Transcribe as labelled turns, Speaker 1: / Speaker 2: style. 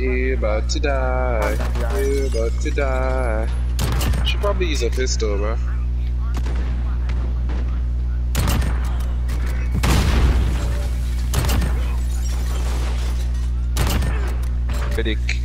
Speaker 1: You're about to die. You're about to die. Should probably use a pistol, bro. Critic.